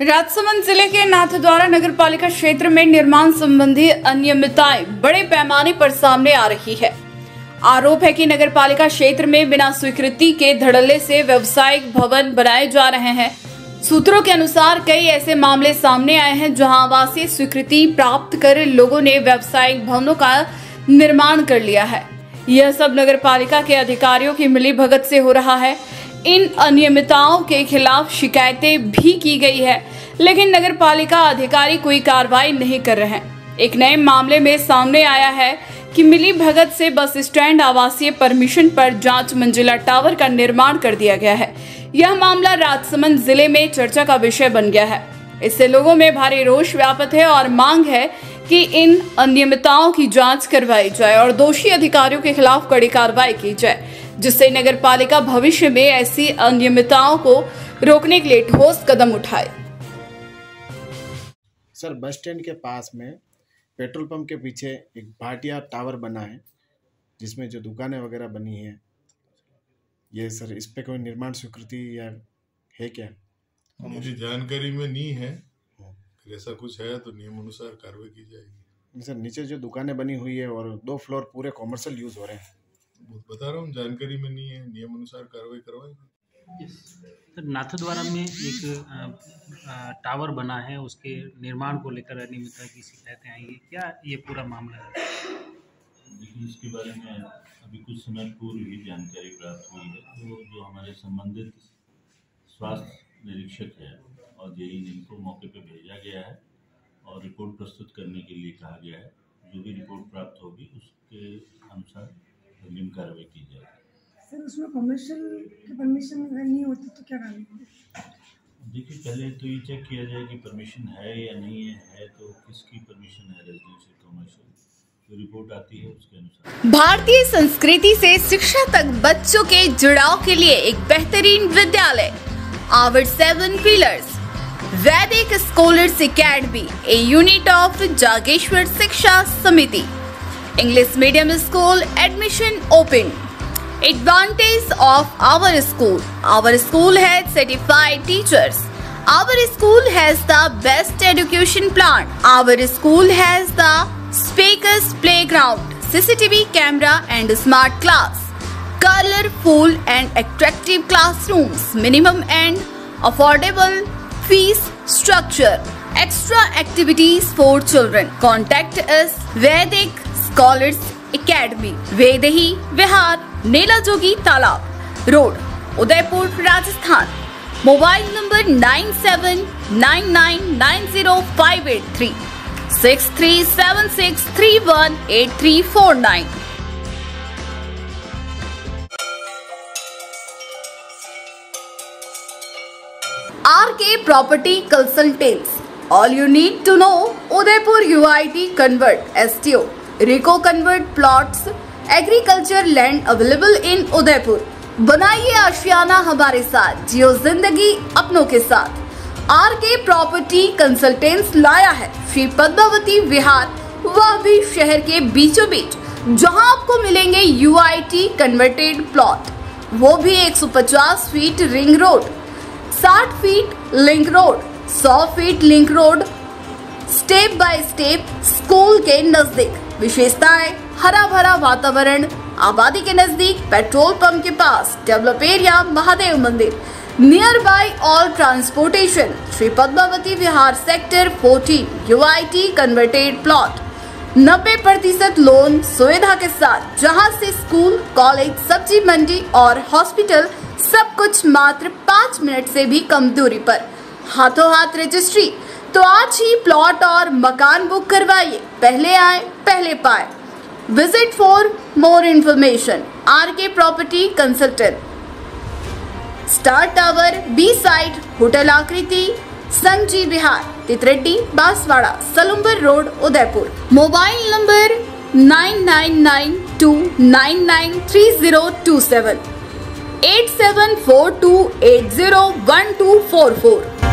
राजसमंद ज़िले के नाथद्वारा नगर पालिका क्षेत्र में निर्माण संबंधी अनियमितताएँ बड़े पैमाने पर सामने आ रही है। आरोप है कि नगर पालिका क्षेत्र में बिना स्वीकृति के धड़ल्ले से व्यवसायिक भवन बनाए जा रहे हैं। सूत्रों के अनुसार कई ऐसे मामले सामने आए हैं जहाँ आवासीय स्वीकृति प्राप्त कर लोगों ने व्यवसायिक भवनों का निर्माण कर लिया है। यह सब नगर पालिका के अधिकारियों की मिली भगत से हो रहा है। इन अनियमितताओं के खिलाफ शिकायतें भी की गई है, लेकिन नगर पालिका अधिकारी कोई कार्रवाई नहीं कर रहे हैं। एक नए मामले में सामने आया है कि मिली भगत से बस स्टैंड आवासीय परमिशन पर जाँच मंजिला टावर का निर्माण कर दिया गया है। यह मामला राजसमंद ज़िले में चर्चा का विषय बन गया है। इससे लोगों में भारी रोष व्यापत है और मांग है कि इन अनियमितताओं की जाँच करवाई जाए और दोषी अधिकारियों के खिलाफ कड़ी कार्रवाई की जाए। जिससे नगर पालिका भविष्य में ऐसी अनियमितताओं को रोकने के लिए ठोस कदम उठाए। सर बस स्टैंड के पास में पेट्रोल पंप के पीछे एक भाटिया टावर बना है जिसमें जो दुकानें वगैरह बनी है ये सर इस पे कोई निर्माण स्वीकृति या है क्या? मुझे जानकारी में नहीं है फिर ऐसा कुछ है तो नियम अनुसार कार्रवाई की जाएगी। सर नीचे जो दुकानें बनी हुई है और दो फ्लोर पूरे कॉमर्शियल यूज़ हो रहे हैं। बता रहा हूँ जानकारी में नहीं है नियम अनुसार कार्रवाई करवाएँगे सर नाथद्वारा में एक टावर बना है उसके निर्माण को लेकर अनियमितता की शिकायतें आई है। क्या ये पूरा मामला है? देखिए इसके बारे में अभी कुछ समय पूर्व ही जानकारी प्राप्त हुई है। तो जो हमारे संबंधित स्वास्थ्य निरीक्षक है और जेई जिनको मौके पर भेजा गया है और रिपोर्ट प्रस्तुत करने के लिए कहा गया है जो भी रिपोर्ट प्राप्त होगी उसके अनुसार कार्रवाई की जाएगी सर उसमें कमर्शियल की परमिशन अगर नहीं होती तो क्या देखिए पहले तो ये चेक किया जाए कि परमिशन है या नहीं है है तो किसकी परमिशन है रेजिडेंशियल कमर्शियल जो रिपोर्ट आती है उसके अनुसार। भारतीय संस्कृति से शिक्षा तक बच्चों के जुड़ाव के लिए एक बेहतरीन विद्यालय our seven pillars Vedic scholars academy a unit of Jageshwar Shiksha Samiti English medium school admission open. Advantage of our school. Our school has certified teachers. Our school has the best education plan. Our school has the spacious playground, CCTV camera and smart class. Colorful and attractive classrooms. Minimum and affordable fees structure. Extra activities for children. Contact us Vedic scholars academy, Vaidehi, Vihar, Nela Jogi Talab, road, Udaipur, Rajasthan. Mobile number nine seven nine nine nine zero five eight three, six three seven six three one eight three four nine. R K property consultants, all you need to know Udaipur U I T convert S T O RIICO convert plots, agriculture land available in Udaipur. बनाइए आशियाना हमारे साथ, जियो ज़िंदगी अपनों के साथ। Are K property consultants लाया है, श्री पद्मावती विहार, वह भी शहर के बीचों बीच, जहाँ आपको मिलेंगे यूआईटी कन्वर्टेड प्लॉट वो भी 150 feet ring road 60 feet link road 100 feet link road step by step school के नज़दीक। विशेषताएँ हरा भरा वातावरण, आबादी के नज़दीक पेट्रोल पंप के पास डेवलप एरिया, महादेव मंदिर। Near by all transportation Shri Padmavati Vihar sector 14 UIT converted plot 90 प्रतिशत लोन सुविधा के साथ, जहाँ से स्कूल कॉलेज सब्ज़ी मंडी और हॉस्पिटल सब कुछ मात्र पाँच मिनट से भी कम दूरी पर। हाथों हाथ रजिस्ट्री तो आज ही प्लॉट और मकान बुक करवाइए। पहले आए, पहले पाए। Visit for more information R K property consultant star tower B side hotel Akriti Sanji Vihar Titardi Banswara Salumbar road Udaipur mobile number nine nine nine two nine nine three zero two seven eight seven four two eight zero one two four four